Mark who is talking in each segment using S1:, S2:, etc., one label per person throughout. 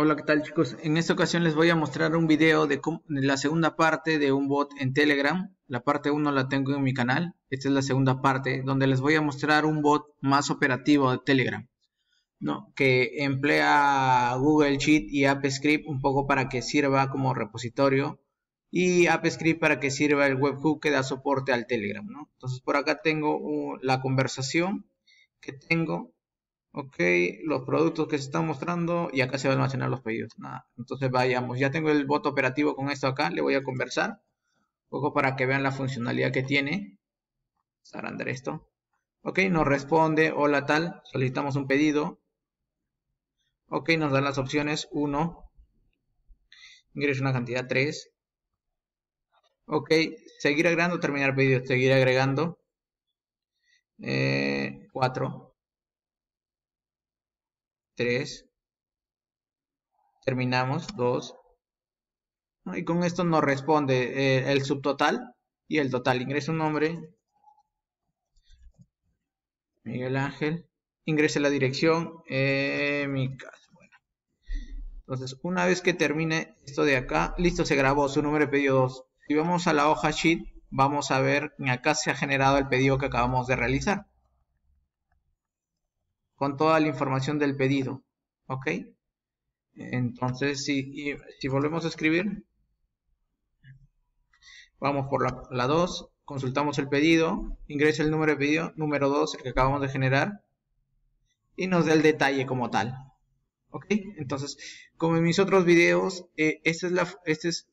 S1: Hola, ¿qué tal chicos? En esta ocasión les voy a mostrar un video de, la segunda parte de un bot en Telegram. La parte 1 la tengo en mi canal. Esta es la segunda parte donde les voy a mostrar un bot más operativo de Telegram. ¿no? Que emplea Google Sheet y AppScript un poco para que sirva como repositorio y AppScript para que sirva el webhook que da soporte al Telegram. ¿no? Entonces por acá tengo la conversación que tengo Ok, los productos que se están mostrando y acá se van a almacenar los pedidos. Entonces vayamos, ya tengo el bot operativo con esto acá, le voy a conversar. Un poco para que vean la funcionalidad que tiene. Sarandar esto. Ok, nos responde, hola tal, solicitamos un pedido. Ok, nos dan las opciones 1. Ingreso una cantidad 3. Ok, seguir agregando, terminar pedido, seguir agregando. 4. Eh, 3. Terminamos, 2. Y con esto nos responde eh, el subtotal y el total. Ingresa un nombre. Miguel Ángel. Ingrese la dirección. Eh, mi casa. Bueno. Entonces, una vez que termine esto de acá, listo, se grabó su número de pedido 2. Si vamos a la hoja sheet, vamos a ver acá se ha generado el pedido que acabamos de realizar con toda la información del pedido. ¿Ok? Entonces, si, si volvemos a escribir, vamos por la, 2, consultamos el pedido, ingresa el número de pedido, número 2, que acabamos de generar, y nos da el detalle como tal. ¿Ok? Entonces, como en mis otros videos, eh, este, es la,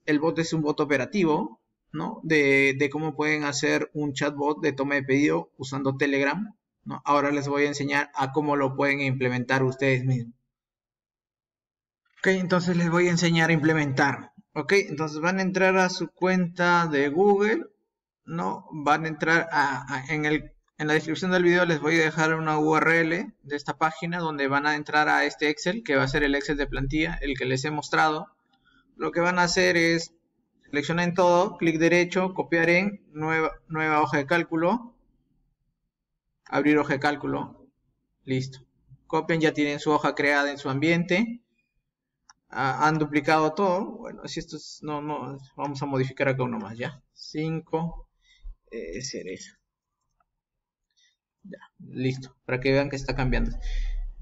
S1: el bot, es un bot operativo, ¿no? De, de cómo pueden hacer un chatbot de toma de pedido usando Telegram Ahora les voy a enseñar a cómo lo pueden implementar ustedes mismos. Ok, entonces les voy a enseñar a implementar. Ok, entonces van a entrar a su cuenta de Google, ¿no? Van a entrar en, el, en la descripción del video les voy a dejar una URL de esta página donde van a entrar a este Excel, que va a ser el Excel de plantilla, el que les he mostrado. Lo que van a hacer es seleccionar en todo, clic derecho, copiar en nueva, nueva hoja de cálculo, abrir hoja de cálculo, listo. Copian, ya tienen su hoja creada en su ambiente. Ah, han duplicado todo. Bueno, si esto es, no, no, vamos a modificar acá uno más, ya. 5, eh, cereza. Ya, listo, para que vean que está cambiando.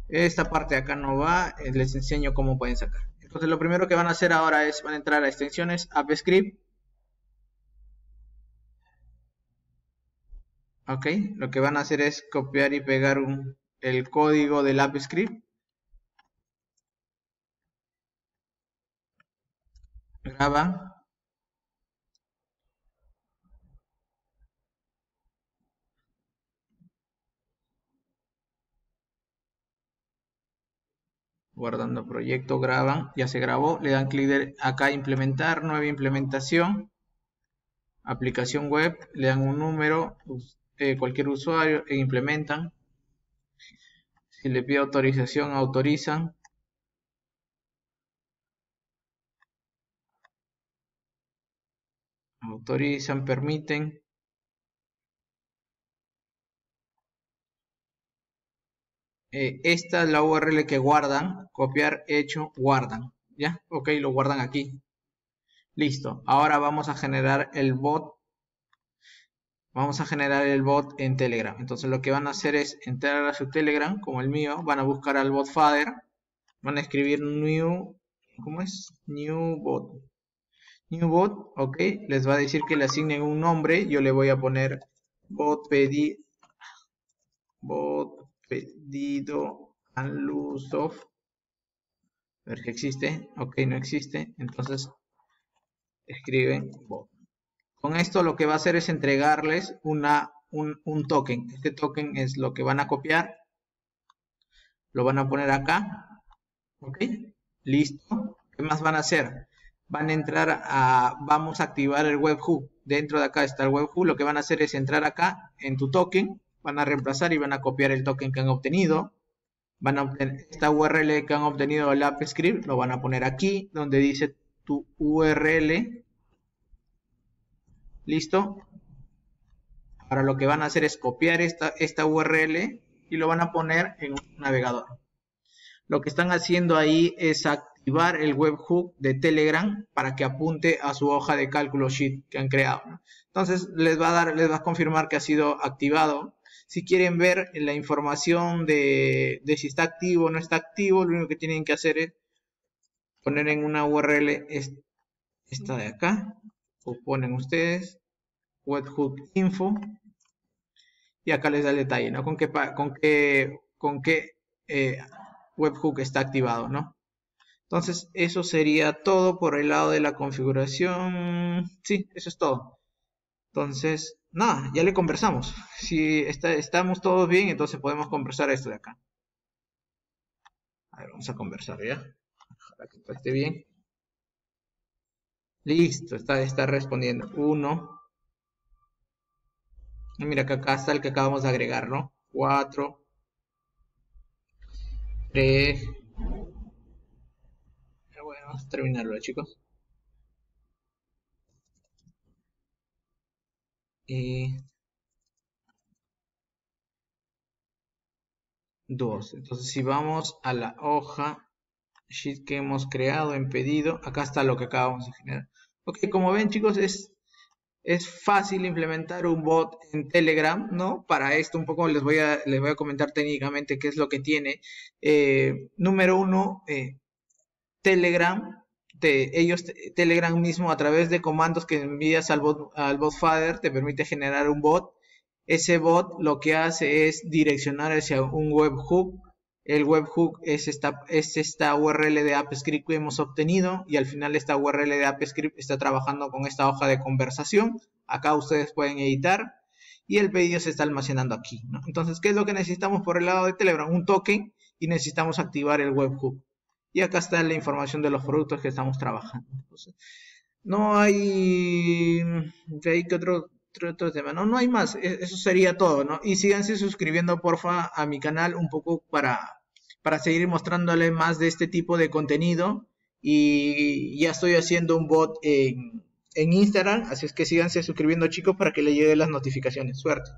S1: Esta parte de acá no va, eh, les enseño cómo pueden sacar. Entonces lo primero que van a hacer ahora es, van a entrar a extensiones, AppScript, ok lo que van a hacer es copiar y pegar el código del AppScript graba. Guardando proyecto graban ya se grabó. Le dan clic acá implementar nueva implementación. Aplicación web. Le dan un número eh, cualquier usuario e implementan. Si le pide autorización, autorizan. Autorizan, permiten. Eh, esta es la URL que guardan, copiar, hecho, guardan. ¿Ya? Ok, lo guardan aquí. Listo. Ahora vamos a generar el bot vamos a generar el bot en Telegram. Entonces lo que van a hacer es entrar a su Telegram, como el mío, van a buscar al bot father, van a escribir new, ¿cómo es? New bot. New bot, ok, les va a decir que le asignen un nombre, yo le voy a poner bot pedido, bot pedido of ver que existe, ok, no existe, entonces escriben bot. Con esto lo que va a hacer es entregarles una, un, token. Este token es lo que van a copiar. Lo van a poner acá. ¿Ok? Listo. ¿Qué más van a hacer? Van a entrar a... Vamos a activar el webhook. Dentro de acá está el webhook. Lo que van a hacer es entrar acá en tu token. Van a reemplazar y van a copiar el token que han obtenido. Van a obtener esta URL que han obtenido del AppScript. Lo van a poner aquí donde dice tu URL ¿Listo? Ahora lo que van a hacer es copiar esta, esta URL y lo van a poner en un navegador. Lo que están haciendo ahí es activar el webhook de Telegram para que apunte a su hoja de cálculo sheet que han creado. Entonces les va a dar, les va a confirmar que ha sido activado. Si quieren ver la información de, de si está activo o no está activo, lo único que tienen que hacer es poner en una URL esta de acá, ponen ustedes webhook info y acá les da el detalle, ¿no? Con qué, con qué, con qué eh, webhook está activado, ¿no? Entonces, eso sería todo por el lado de la configuración. Sí, eso es todo. Entonces, nada, ya le conversamos. Si estamos todos bien, entonces podemos conversar esto de acá. A ver, vamos a conversar ya. Ojalá que esté bien. Listo, está, está respondiendo. Uno. mira que acá está el que acabamos de agregar, ¿no? Cuatro. 3. Bueno, vamos a terminarlo, chicos. Y 2. Entonces, si vamos a la hoja sheet que hemos creado en pedido, acá está lo que acabamos de generar. Ok, como ven, chicos, es es fácil implementar un bot en Telegram, ¿no? Para esto un poco les voy a, les voy a comentar técnicamente qué es lo que tiene. Eh, número uno, eh, Telegram, ellos, Telegram mismo a través de comandos que envías al bot, al bot Fader te permite generar un bot. Ese bot lo que hace es direccionar hacia un webhook el webhook es esta, es esta URL de AppScript que hemos obtenido y al final esta URL de AppScript está trabajando con esta hoja de conversación. Acá ustedes pueden editar y el pedido se está almacenando aquí. Entonces, ¿qué es lo que necesitamos por el lado de Telegram? Un token y necesitamos activar el webhook. Y acá está la información de los productos que estamos trabajando. no hay... ¿Qué otro, No, no hay más. E, eso sería todo, ¿no? Y síganse suscribiendo, porfa, a mi canal un poco para, para seguir mostrándole más de este tipo de contenido. Y ya estoy haciendo un bot en, en Instagram, así es que síganse suscribiendo, chicos, para que le lleguen las notificaciones. Suerte.